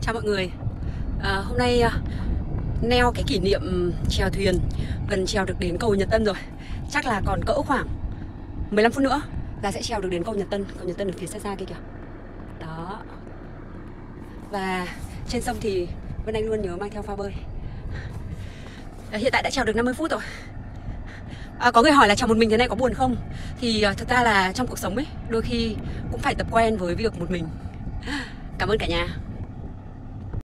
Chào mọi người. À, Hôm nay ờ, neo cái kỷ niệm chèo thuyền Gần chèo được đến cầu Nhật Tân rồi. Chắc là còn cỡ khoảng 15 phút nữa Là sẽ chèo được đến cầu Nhật Tân. Cầu Nhật Tân ở phía xa xa kia kìa. Đó. Và trên sông thì Vân Anh luôn nhớ mang theo phao bơi. À, Hiện tại đã chèo được 50 phút rồi. À, Có người hỏi là trèo một mình thế này có buồn không? Thì à, thực ra là trong cuộc sống ấy Đôi khi cũng phải tập quen với việc một mình. Cảm ơn cả nhà.